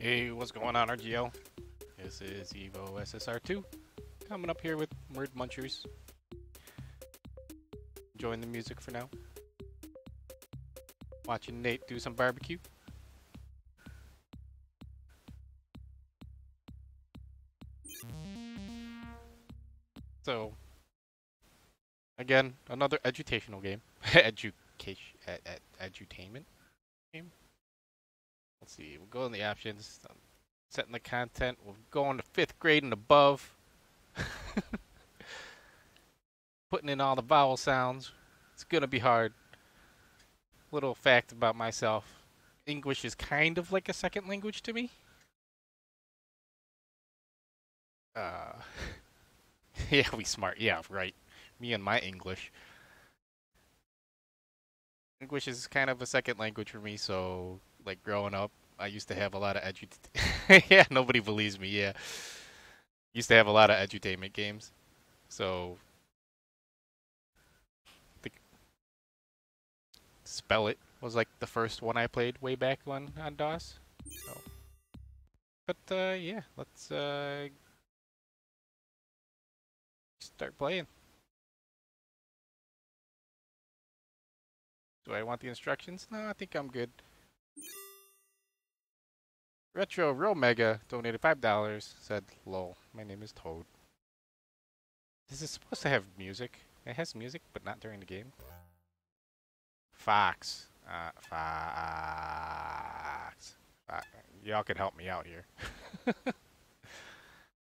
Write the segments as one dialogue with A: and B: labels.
A: Hey, what's going on, RGL? This is Evo SSR2, coming up here with Word Munchers. Enjoying the music for now. Watching Nate do some barbecue. So, again, another educational game. Education, ed, ed, edutainment game. Let's see, we'll go in the options, um, setting the content, we'll go on to fifth grade and above. Putting in all the vowel sounds. It's gonna be hard. Little fact about myself. English is kind of like a second language to me. Uh, yeah, we smart. Yeah, right. Me and my English. English is kind of a second language for me, so like growing up, I used to have a lot of edu. yeah, nobody believes me. Yeah, used to have a lot of edutainment games, so Spell It was like the first one I played way back when on DOS. So, but uh, yeah, let's uh, start playing. Do I want the instructions? No, I think I'm good. Retro Real Mega donated $5, said, lol, my name is Toad. This is supposed to have music. It has music, but not during the game. Fox. Uh, Fox. Fox. Y'all can help me out here.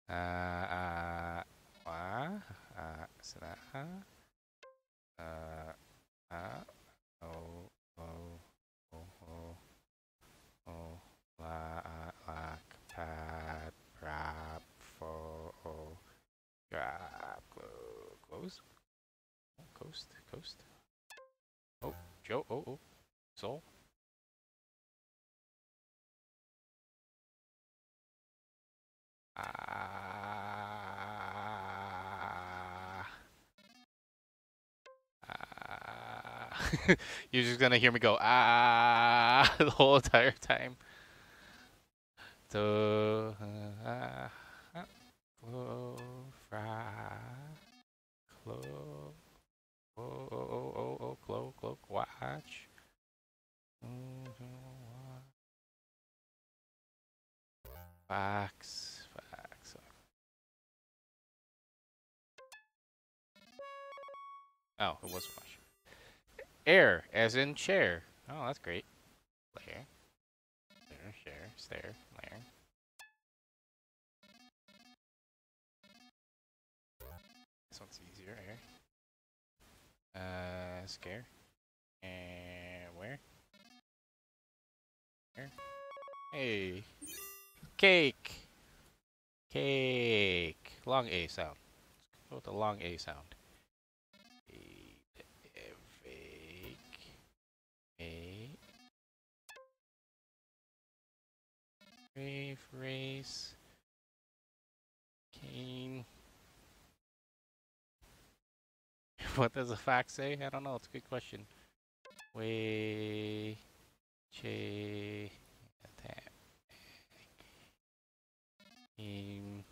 A: uh, uh, uh, uh, uh, uh, uh, oh, oh, oh, la, la, pad, rap, fo, oh, grab, close, coast, coast. Oh, Joe, oh, oh, soul. Ah. Ah. You're just gonna hear me go ah the whole entire time. So, uh, uh, clo, oh, oh, oh, oh, oh, clo, clo, watch. Facts, facts. Oh, it wasn't much. Air, as in chair. Oh, that's great. Layer. There, share, stare, Uh, scare. And where? Where? Hey. Cake. Cake. Long A sound. Let's go with the long A sound. Fake. A. Rave, race. Cane. what does the fax say? I don't know. It's a good question. Way. Che. Tap. Game.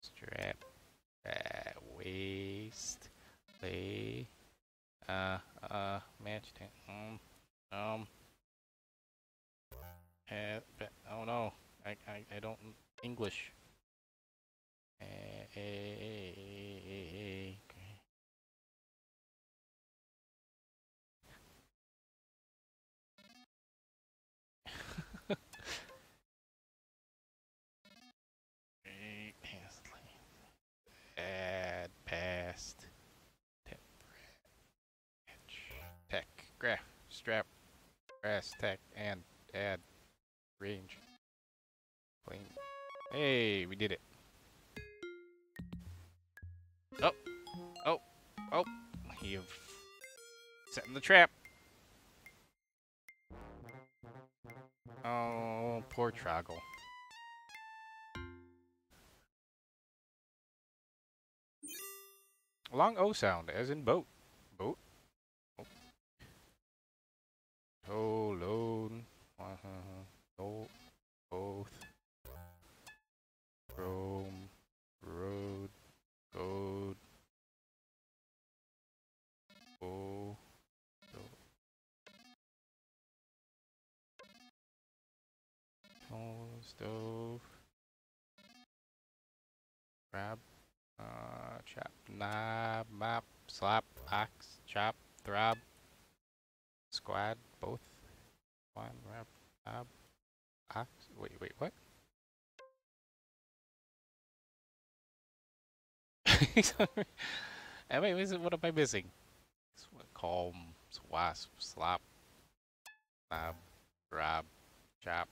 A: Strap. Uh, waist. Lay. Uh, uh, match. Um, um. Uh, oh no. I, I, I don't. English. Eh, eh, eh, add past tech graph strap brass tech and add range. Plain hey we did it oh oh oh you've setting the trap oh poor Troggle Long O sound, as in boat. Boat. Oh. Go loan. Uh-huh. Go both. Stove. Grab. Uh, chap. Knob. Map. Slap. Axe. Chop. Throb. Squad. Both. One. Rap. Knob. Axe. Wait, wait, what? I mean, what am I missing? Calm, wasp, slap, knob, grab, chop,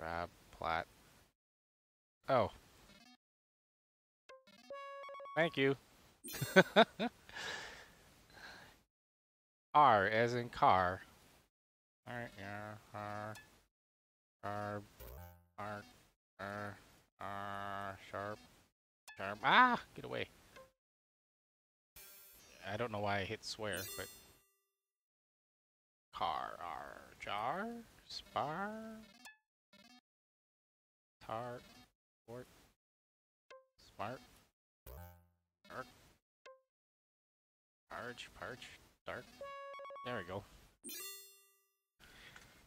A: grab, plat. Oh. Thank you. R as in car. Alright, yeah, R, R, R, R, R, sharp, sharp. Ah, get away. I don't know why I hit swear, but car, R, jar, spar, tar, sport, smart, arc, arch, parch, dark. There we go.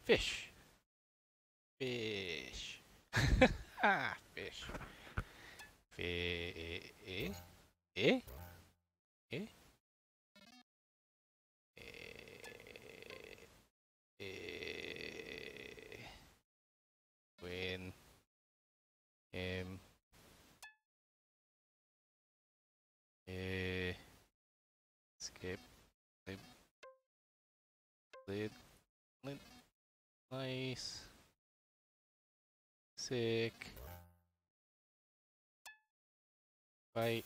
A: Fish. Fish. ah, fish. Fish. Eh? Eh? Eh? Him. Eh. Skip. Lid. Lid. Nice. Sick. Fight.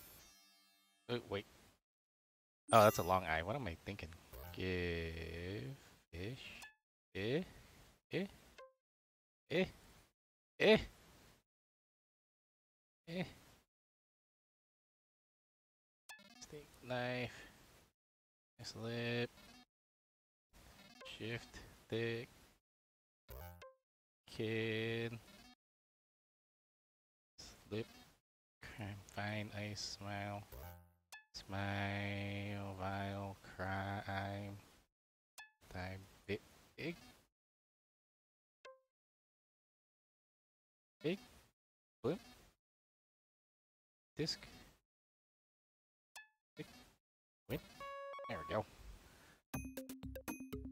A: Oh, wait. Oh, that's a long eye. What am I thinking? Give fish. Eh? Eh? Eh? Eh? Eh? Steak knife. Nice lip. Shift. Thick. Kid. Slip. Crime. Fine. Ice. Smile. Smile. Vile. Crime. Time. Big. Big. Big. Big. Win. There we go.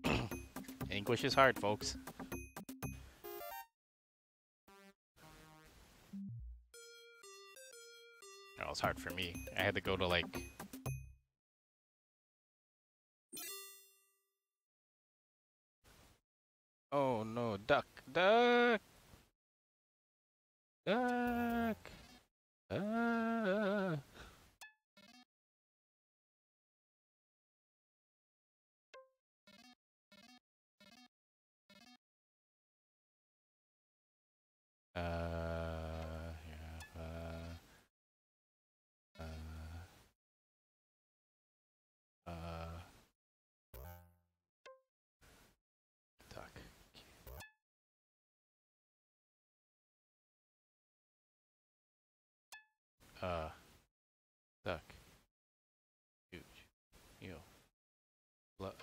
A: English is hard, folks. Well, it's hard for me. I had to go to like.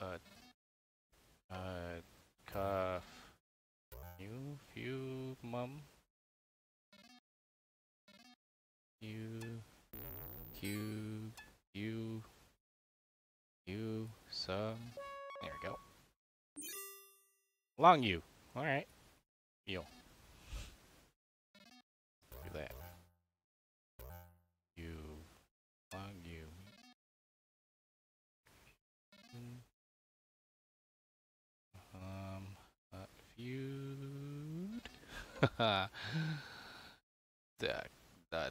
A: Uh, uh, cuff. You, few, mum. You, Q, you, you, some. There we go. Long you. All right. Feud. Duck, done.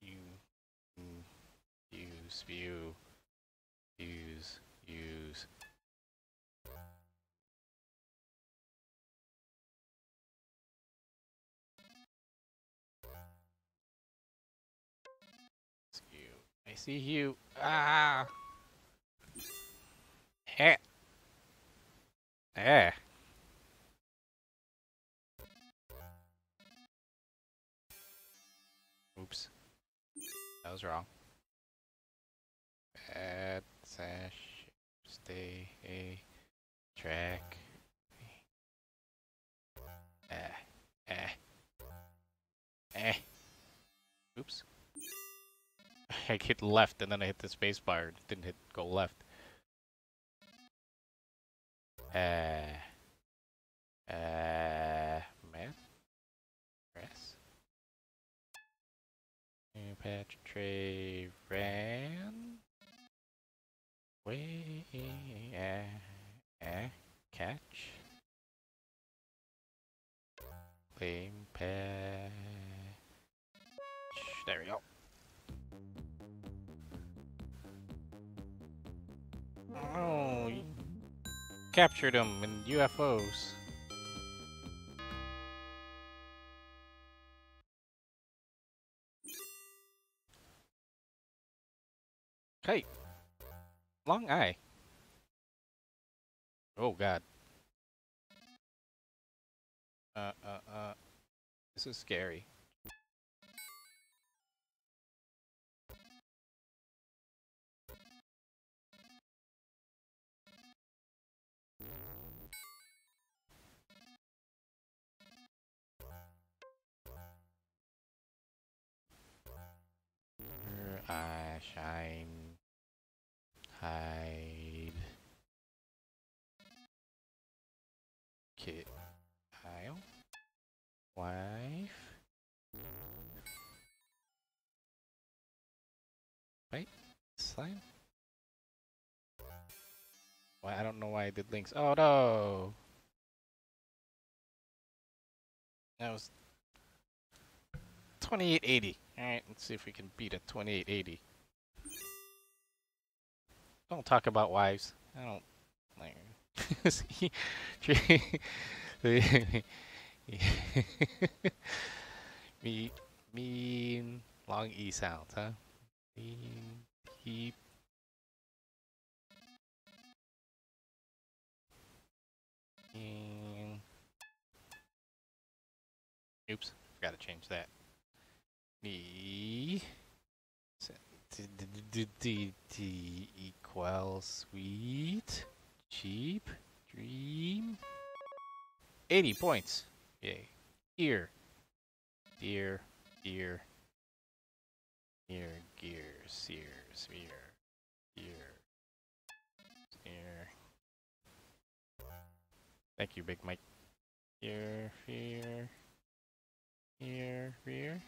A: You, use, view, use, use. I see you. Ah! Eh. Eh. Was wrong. Add sash stay a track. Eh. Eh. Eh. Oops. I hit left and then I hit the space bar. Didn't hit go left. Uh. Uh. Man. Press. New patch tray ran. Way. Uh, uh, catch. Flame patch. There we go. Oh, captured them in UFOs. Hey, long eye. Oh God. Uh, uh, uh. This is scary. Your eye shine. Hide. Kit. Kyle. Wife. Wait. Slime. Why I don't know why I did links. Oh no. That was 2880. Alright, let's see if we can beat a 2880. Don't talk about wives. I don't me mean long E sounds, huh? Mean keep mean mm. Oops, forgot to change that. Me d d d equals sweet cheap dream. 80 points. Yay. Here. Dear dear here gear sear sphere here here. Thank you big mike. Here here here rear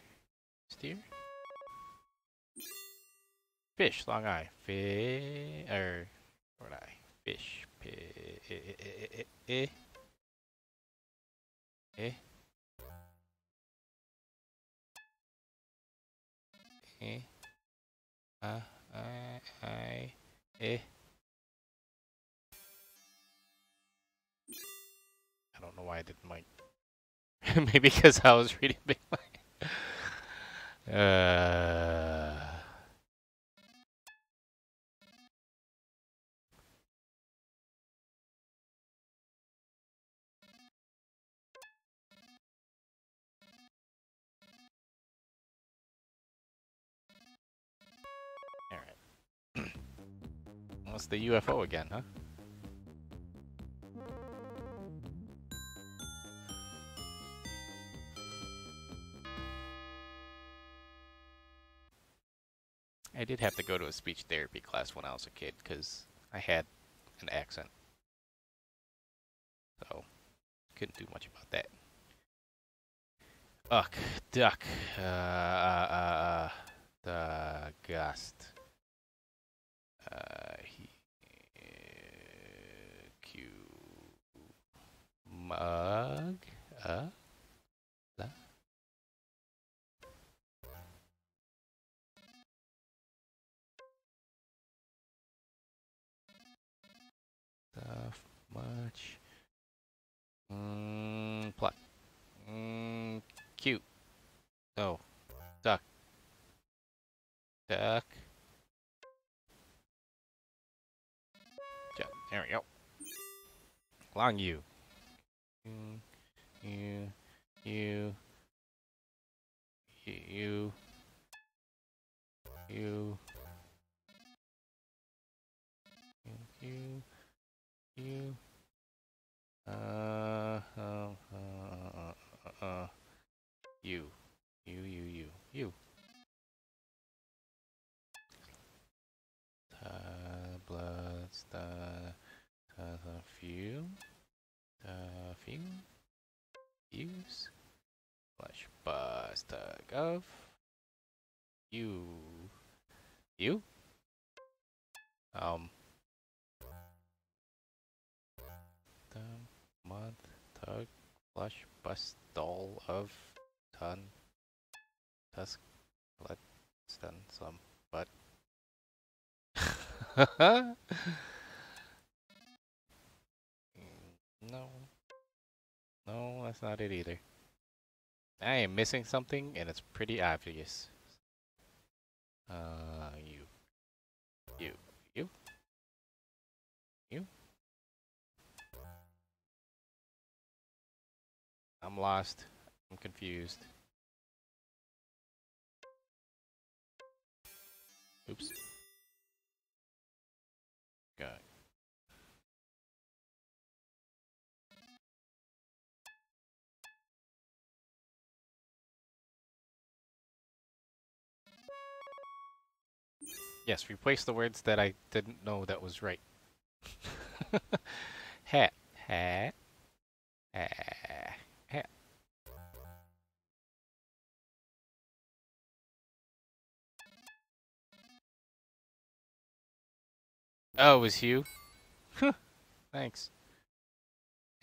A: steer Fish, long eye. Fish, or what eye? Fish. Pi eh, eh, eh, eh. Eh. Uh, I, I, eh. I don't know why I didn't mic. Maybe because I was reading Big Mike. Uh. What's the UFO again, huh? I did have to go to a speech therapy class when I was a kid because I had an accent. So, couldn't do much about that. Uck, duck, uh, uh, uh, the gust. Uh, he, Q, mug, uh, la. Stuff much. Mmm, pluck. Mmm, cute. Oh, duck. Duck. There we go. Long U. Mm, You. You. You. You. You. You. Uh, uh, uh, uh, uh, uh, you. You, you, you, you. Uh, bloods, the, the, few, the few, use, flash bus, tug of, you, you, um, the month, tug, flush, bus, doll of, ton, tusk let's done some, but. No. No, that's not it either. I am missing something and it's pretty obvious. Uh, you. You. You. You. I'm lost. I'm confused. Oops. Yes, replace the words that I didn't know that was right. hat, hat, hat, hat. Oh, it was Hugh? Thanks.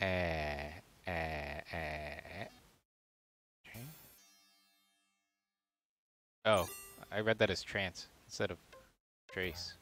A: Uh, uh, uh. Oh, I read that as trance instead of trace.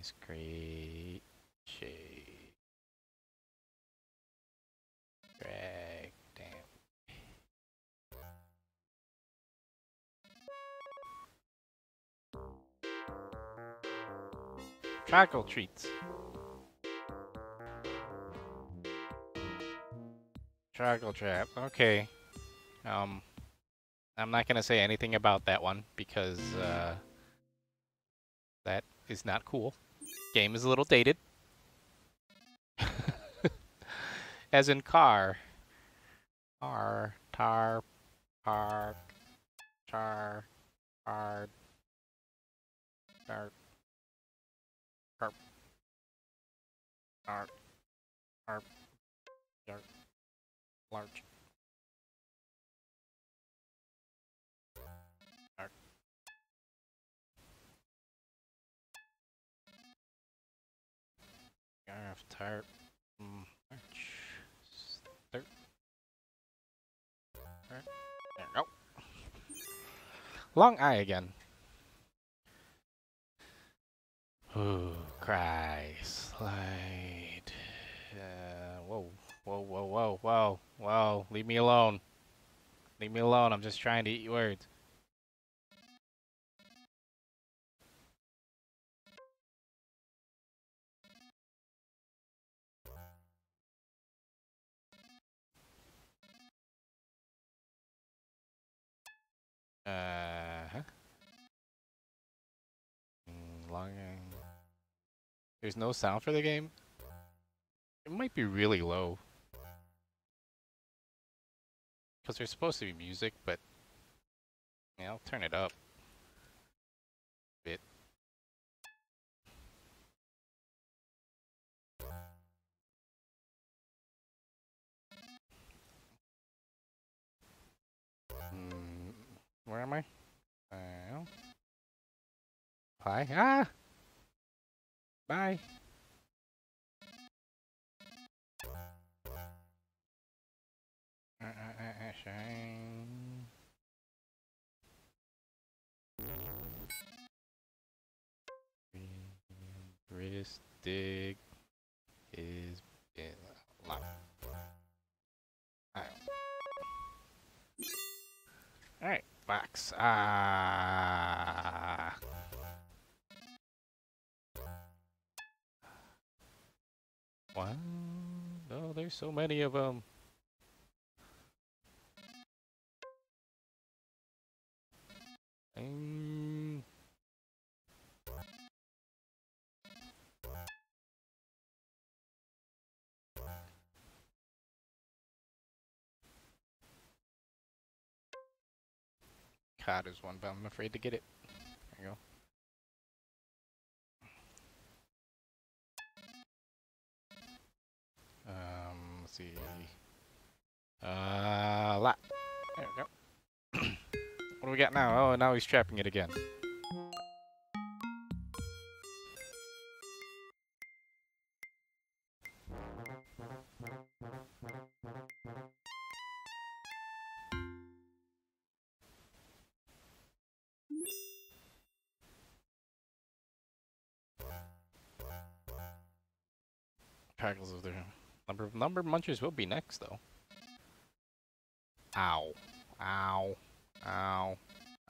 A: Is great Troggle treats. Troggle trap. Okay. Um, I'm not gonna say anything about that one because uh, that is not cool. Game is a little dated. As in car. Car, tar, park, char, hard, dark, carp, arp, arp, dark, large. Garf, tarp, mm, march, start. Right. There we go. Long eye again. Ooh, cry, slide. Uh, whoa, whoa, whoa, whoa, whoa, whoa. Leave me alone. Leave me alone. I'm just trying to eat words. Uh huh. Mm, Long. There's no sound for the game. It might be really low. Because there's supposed to be music, but yeah, I'll turn it up. A Bit. Mm, where am I? Uh, Hi. Ah! Bye. Uh, uh, uh, Wrist dig is in life. Alright, box. Ah. Wow. Oh, there's so many of them. Um, Cod is one, but I'm afraid to get it. There you go. See. Uh, lot. There we go. what do we got now? Oh, now he's trapping it again. Tackles of their number of number munchers will be next though. Ow. Ow. Ow.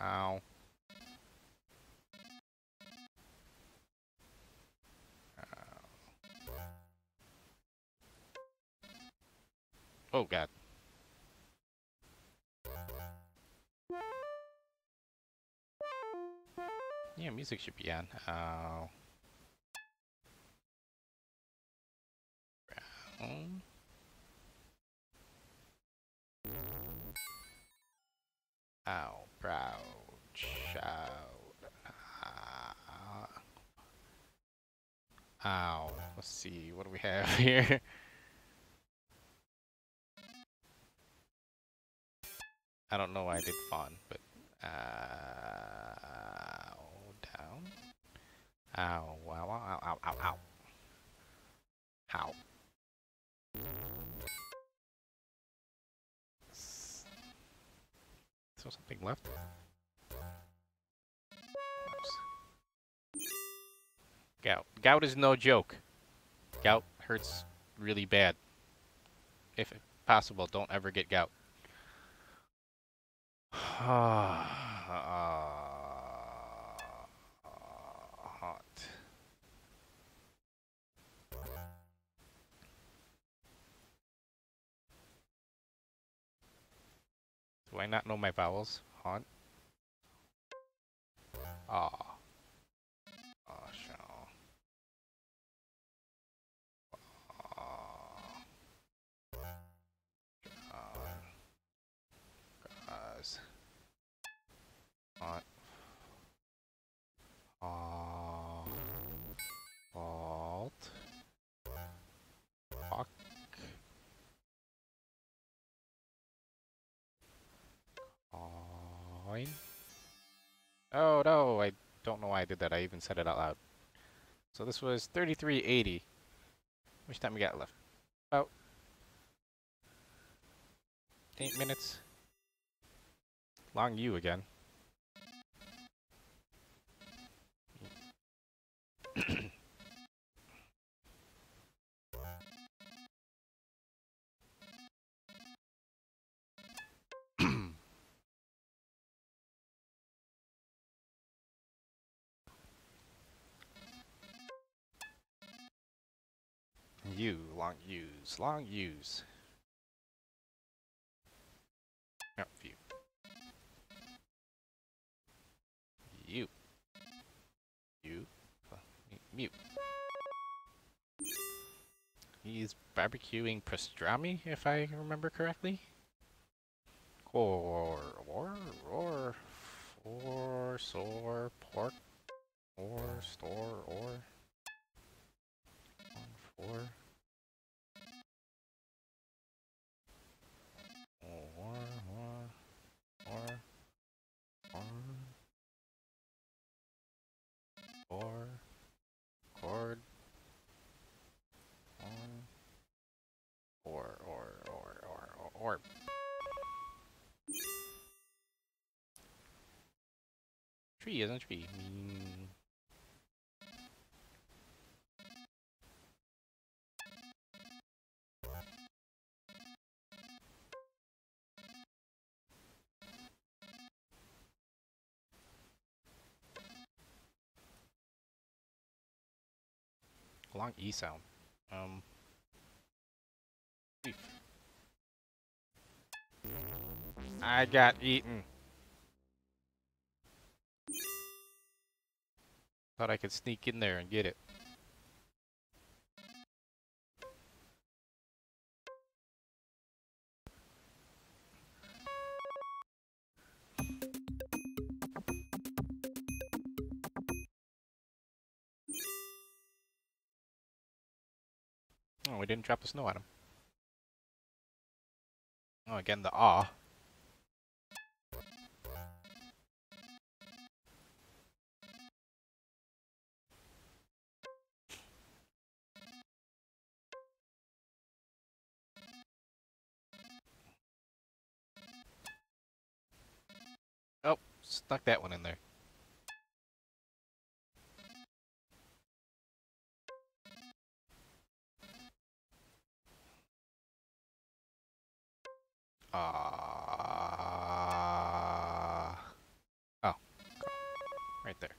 A: Ow. Ow. Oh god. Yeah, music should be on. Ow. Brown. Ow, brow, shout. Ah. Ow. Let's see, what do we have here? I don't know why I did fawn, but uh, down. Ow, wow, ow, ow, ow, ow. How? Is there something left? Oops. Gout. Gout is no joke. Gout hurts really bad. If possible, don't ever get gout. Hot. Ah, Do I not know my vowels? Haunt. Ah. Oh no, I don't know why I did that. I even said it out loud. So this was 3380. How much time we got left? About eight minutes. Long U again. U's, long U's. Oh, view. U. U. uh, Mute. He's barbecuing pastrami, if I remember correctly. Or, or, or, for, sore, pork, or, store, or. tree, isn't a tree. Mm. Long E sound. Um. I got eaten. Thought I could sneak in there and get it. Oh, we didn't drop the snow at him. Oh, again, the awe. Stuck that one in there. Ah. oh. Right there.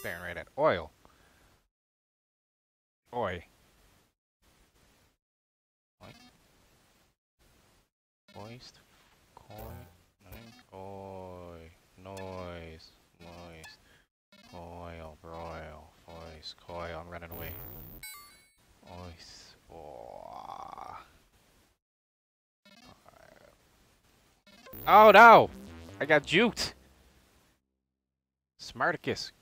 A: Staring right at oil. Oh no! I got juked. Smarticus.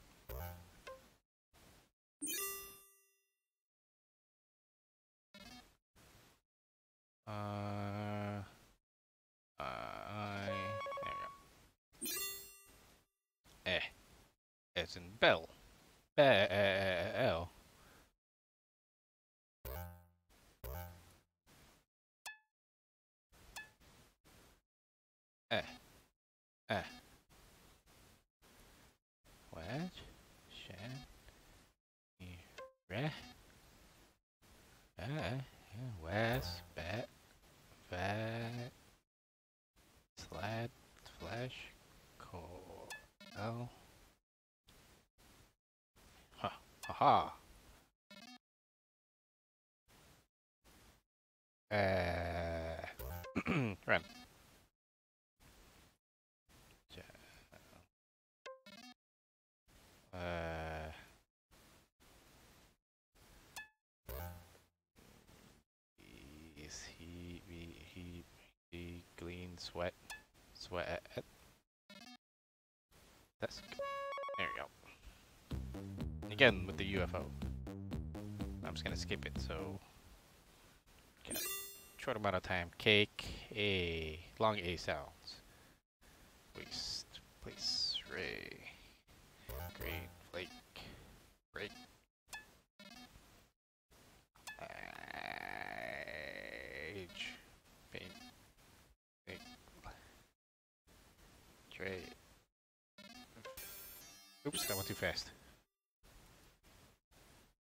A: What? Shan. Re. Uh. West. Again with the UFO. I'm just gonna skip it so short amount of time. Cake A long A sounds. Waste place Ray. Green, flake, break. Age, paint, make, trade. Oops, that went too fast.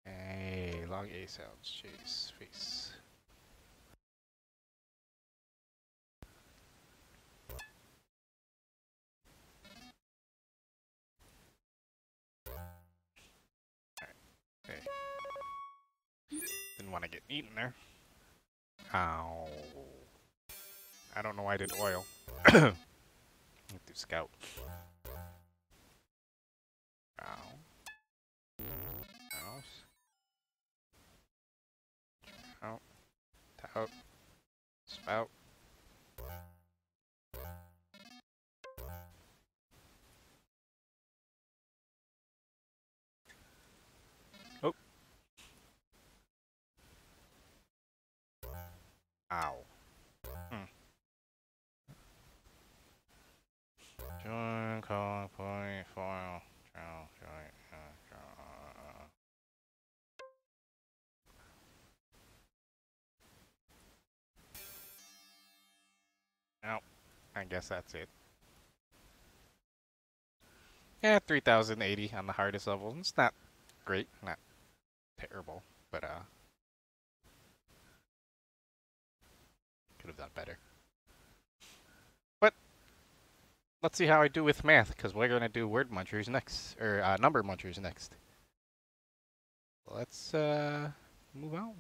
A: Hey, long A sounds, chase, face. Okay. Didn't want to get eaten there. Ow. I don't know why I did oil. Do scout. Spout. Oh. Ow. Guess that's it. Yeah, 3080 on the hardest level. It's not great, not terrible, but uh could have done better. But let's see how I do with math, because we're gonna do word munchers next, or uh, number munchers next. let's uh, move on.